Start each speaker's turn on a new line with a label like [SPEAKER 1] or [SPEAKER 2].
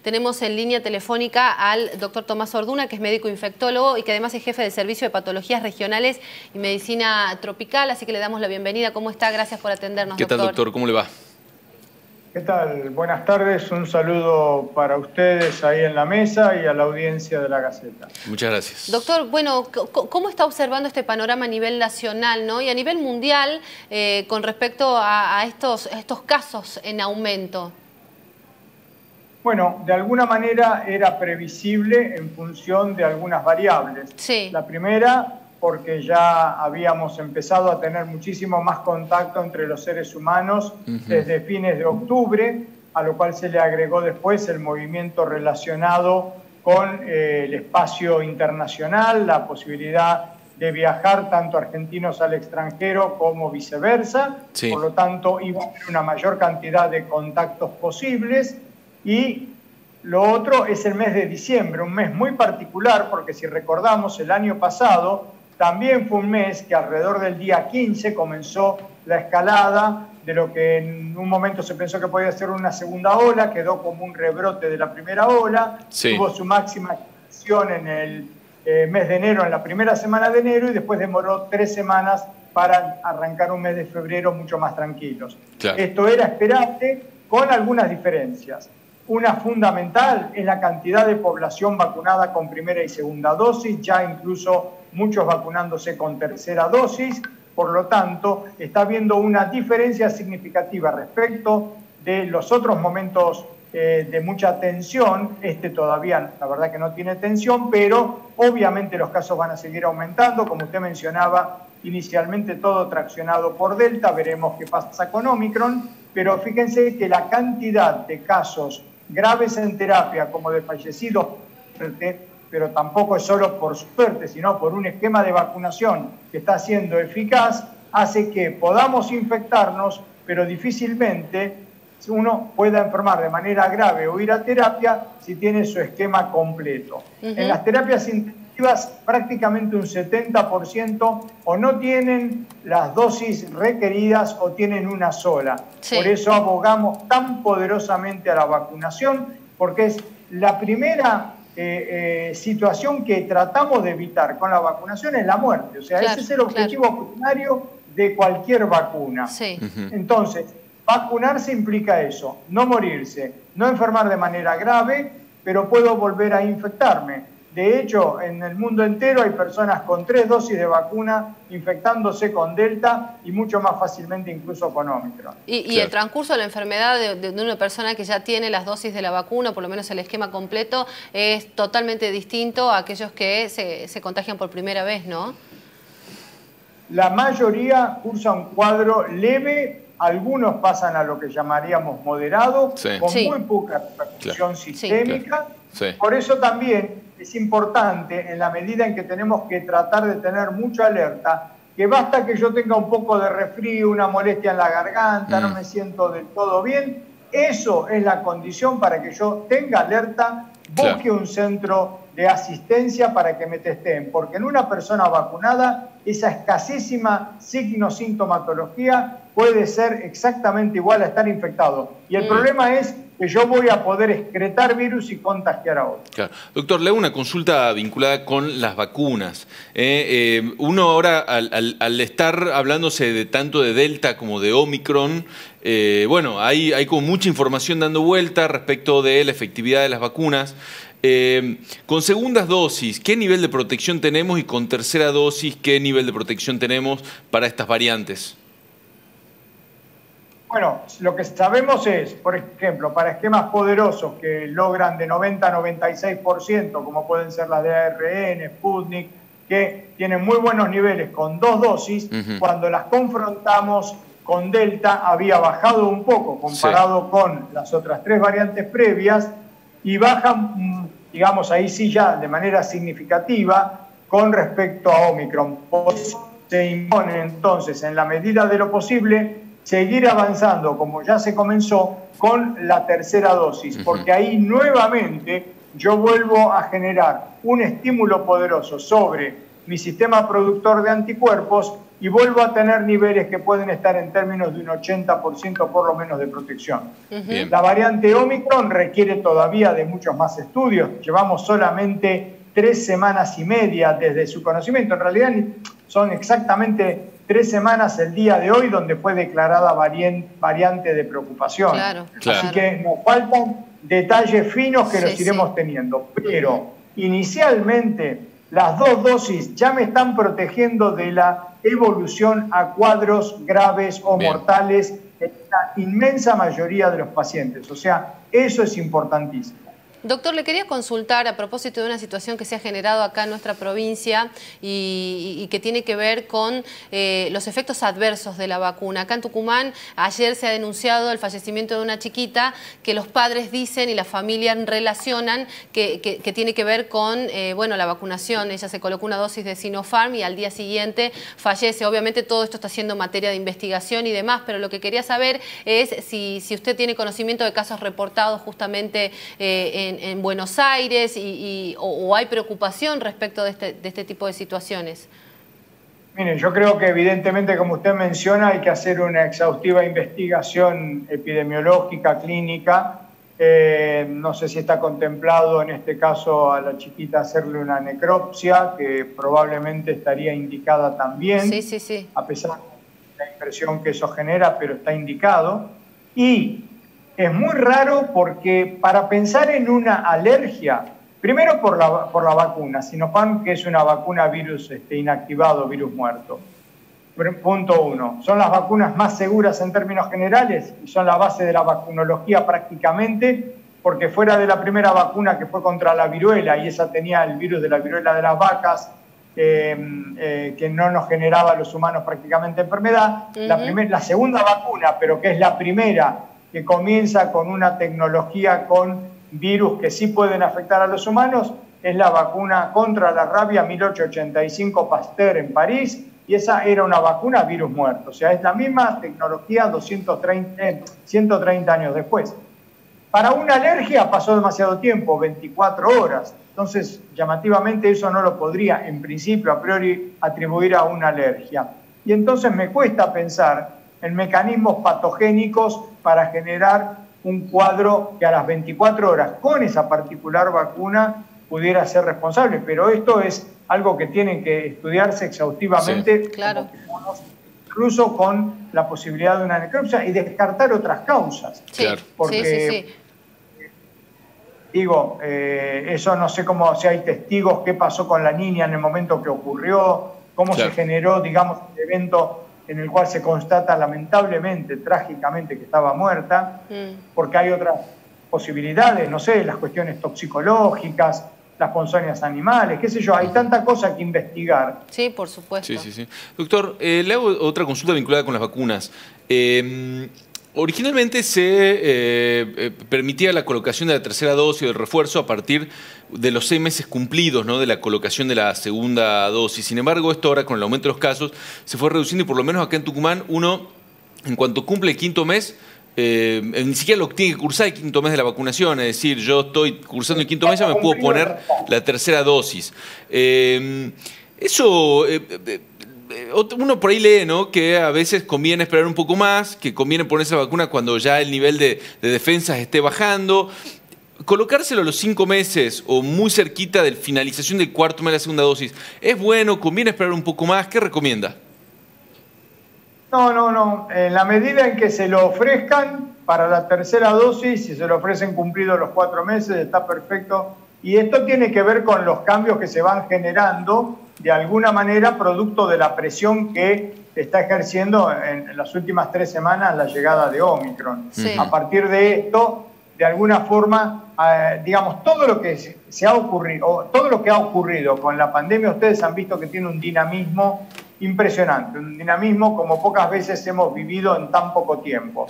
[SPEAKER 1] Tenemos en línea telefónica al doctor Tomás Orduna, que es médico infectólogo y que además es jefe del Servicio de Patologías Regionales y Medicina Tropical, así que le damos la bienvenida. ¿Cómo está? Gracias por atendernos,
[SPEAKER 2] ¿Qué tal, doctor? ¿Cómo le va?
[SPEAKER 3] ¿Qué tal? Buenas tardes, un saludo para ustedes ahí en la mesa y a la audiencia de la Gaceta.
[SPEAKER 2] Muchas gracias.
[SPEAKER 1] Doctor, bueno, ¿cómo está observando este panorama a nivel nacional ¿no? y a nivel mundial eh, con respecto a, estos, estos casos en aumento?
[SPEAKER 3] Bueno, de alguna manera era previsible en función de algunas variables.
[SPEAKER 1] Sí.
[SPEAKER 3] La primera, porque ya habíamos empezado a tener muchísimo más contacto entre los seres humanos desde fines de octubre, a lo cual se le agregó después el movimiento relacionado con eh, el espacio internacional, la posibilidad de viajar tanto argentinos al extranjero como viceversa. Por lo tanto, iba a haber una mayor cantidad de contactos posibles y lo otro es el mes de diciembre, un mes muy particular porque si recordamos el año pasado también fue un mes que alrededor del día 15 comenzó la escalada de lo que en un momento se pensó que podía ser una segunda ola, quedó como un rebrote de la primera ola, tuvo su máxima extensión en el eh, mes de enero, en la primera semana de enero, y después demoró tres semanas para arrancar un mes de febrero mucho más tranquilos. Esto era esperable con algunas diferencias. Una fundamental es la cantidad de población vacunada con primera y segunda dosis, ya incluso muchos vacunándose con tercera dosis. Por lo tanto, está habiendo una diferencia significativa respecto de los otros momentos eh, de mucha tensión. Este todavía, la verdad que no tiene tensión, pero obviamente los casos van a seguir aumentando. Como usted mencionaba, inicialmente todo traccionado por Delta, veremos qué pasa con Omicron, pero fíjense que la cantidad de casos graves en terapia como de fallecidos, pero tampoco es solo por suerte, sino por un esquema de vacunación que está siendo eficaz, hace que podamos infectarnos, pero difícilmente uno pueda enfermar de manera grave o ir a terapia si tiene su esquema completo. En las terapias prácticamente un 70% o no tienen las dosis requeridas o tienen una sola. Por eso abogamos tan poderosamente a la vacunación, porque es la primera eh, eh, situación que tratamos de evitar con la vacunación es la muerte. O sea, ese es el objetivo primario de cualquier vacuna. Entonces, vacunarse implica eso, no morirse, no enfermar de manera grave, pero puedo volver a infectarme. De hecho, en el mundo entero hay personas con tres dosis de vacuna infectándose con Delta y mucho más fácilmente incluso con Omicron.
[SPEAKER 1] Y, el transcurso de la enfermedad de, una persona que ya tiene las dosis de la vacuna, por lo menos el esquema completo, es totalmente distinto a aquellos que se, contagian por primera vez, ¿no?
[SPEAKER 3] La mayoría cursa un cuadro leve, algunos pasan a lo que llamaríamos moderado, con muy poca repercusión sistémica. Por eso también es importante en la medida en que tenemos que tratar de tener mucha alerta, que basta que yo tenga un poco de resfrío, una molestia en la garganta, no mm. me siento del todo bien, eso es la condición para que yo tenga alerta, busque un centro de asistencia para que me testeen, porque en una persona vacunada esa escasísima signo-sintomatología puede ser exactamente igual a estar infectado. Y el mm. problema es que yo voy a poder excretar virus y contagiar a otros.
[SPEAKER 2] Claro. Doctor, le hago una consulta vinculada con las vacunas. Eh, eh, uno ahora, al, estar hablándose de tanto de Delta como de Omicron, eh, bueno, hay, hay como mucha información dando vuelta respecto de la efectividad de las vacunas. con segundas dosis, ¿qué nivel de protección tenemos? Y con tercera dosis, ¿qué nivel de protección tenemos para estas variantes?
[SPEAKER 3] Bueno, lo que sabemos es, por ejemplo, para esquemas poderosos que logran de 90 a 96%, como pueden ser las de ARN, Sputnik, que tienen muy buenos niveles con dos dosis, cuando las confrontamos con Delta había bajado un poco comparado con las otras tres variantes previas y bajan, digamos, ahí sí ya de manera significativa con respecto a Omicron. Se impone entonces, en la medida de lo posible, seguir avanzando como ya se comenzó con la tercera dosis, porque ahí nuevamente yo vuelvo a generar un estímulo poderoso sobre mi sistema productor de anticuerpos y vuelvo a tener niveles que pueden estar en términos de un 80% por lo menos de protección. La variante Omicron requiere todavía de muchos más estudios. Llevamos solamente tres semanas y media desde su conocimiento. En realidad son exactamente tres semanas el día de hoy donde fue declarada variante de preocupación. Así que nos faltan detalles finos que los iremos teniendo. Pero inicialmente las dos dosis ya me están protegiendo de la evolución a cuadros graves o mortales en la inmensa mayoría de los pacientes. O sea, eso es importantísimo.
[SPEAKER 1] Doctor, le quería consultar a propósito de una situación que se ha generado acá en nuestra provincia y, que tiene que ver con eh, los efectos adversos de la vacuna. Acá en Tucumán ayer se ha denunciado el fallecimiento de una chiquita que los padres dicen y la familia relacionan que, tiene que ver con eh, bueno, la vacunación. Ella se colocó una dosis de Sinopharm y al día siguiente fallece. Obviamente todo esto está siendo materia de investigación y demás, pero lo que quería saber es si, usted tiene conocimiento de casos reportados justamente eh, en, Buenos Aires y, o, hay preocupación respecto de este, de este tipo de situaciones?
[SPEAKER 3] Mire, yo creo que evidentemente, como usted menciona, hay que hacer una exhaustiva investigación epidemiológica, clínica. Eh, no sé si está contemplado en este caso a la chiquita hacerle una necropsia, que probablemente estaría indicada también,
[SPEAKER 1] sí, sí, sí.
[SPEAKER 3] a pesar de la impresión que eso genera, pero está indicado. Y es muy raro porque para pensar en una alergia, primero por la, por la vacuna, Sinopharm, que es una vacuna virus este, inactivado, virus muerto. Punto uno. Son las vacunas más seguras en términos generales y son la base de la vacunología prácticamente, porque fuera de la primera vacuna que fue contra la viruela, y esa tenía el virus de la viruela de las vacas, em, eh, que no nos generaba a los humanos prácticamente enfermedad, la, la segunda vacuna, pero que es la primera que comienza con una tecnología con virus que sí pueden afectar a los humanos, es la vacuna contra la rabia 1885 Pasteur en París, y esa era una vacuna virus muerto, o sea, es la misma tecnología 230, 130 años después. Para una alergia pasó demasiado tiempo, 24 horas, entonces llamativamente eso no lo podría en principio a priori atribuir a una alergia. Y entonces me cuesta pensar en mecanismos patogénicos para generar un cuadro que a las 24 horas con esa particular vacuna pudiera ser responsable. Pero esto es algo que tiene que estudiarse exhaustivamente,
[SPEAKER 1] claro.
[SPEAKER 3] incluso con la posibilidad de una necropsia y descartar otras causas.
[SPEAKER 1] Sí, porque,
[SPEAKER 3] digo, eh, eso no sé cómo, si hay testigos, qué pasó con la niña en el momento que ocurrió, cómo se generó, digamos, el evento en el cual se constata lamentablemente, trágicamente, que estaba muerta, mm. porque hay otras posibilidades, no sé, las cuestiones toxicológicas, las ponzoñas animales, qué sé yo, hay tanta cosa que investigar.
[SPEAKER 1] Sí, por supuesto.
[SPEAKER 2] Sí, sí, sí. Doctor, eh, le hago otra consulta vinculada con las vacunas. Eh, Originalmente se eh, eh, permitía la colocación de la tercera dosis de refuerzo a partir de los seis meses cumplidos ¿no? de la colocación de la segunda dosis. Sin embargo, esto ahora con el aumento de los casos se fue reduciendo y por lo menos acá en Tucumán uno, en cuanto cumple el quinto mes, eh, ni siquiera lo tiene que cursar el quinto mes de la vacunación, es decir, yo estoy cursando el quinto mes, ya me puedo poner la tercera dosis. eso uno por ahí lee, ¿no? Que a veces conviene esperar un poco más, que conviene ponerse la vacuna cuando ya el nivel de, defensas esté bajando. Colocárselo a los cinco meses o muy cerquita de finalización del cuarto mes de la segunda dosis, ¿es bueno? ¿Conviene esperar un poco más? ¿Qué recomienda?
[SPEAKER 3] No, no, no. En la medida en que se lo ofrezcan para la tercera dosis, si se lo ofrecen cumplidos los cuatro meses, está perfecto. Y esto tiene que ver con los cambios que se van generando de alguna manera producto de la presión que está ejerciendo en, las últimas tres semanas la llegada de Omicron. A partir de esto, de alguna forma, eh, digamos, todo lo que se, ha ocurrido, todo lo que ha ocurrido con la pandemia, ustedes han visto que tiene un dinamismo impresionante, un dinamismo como pocas veces hemos vivido en tan poco tiempo.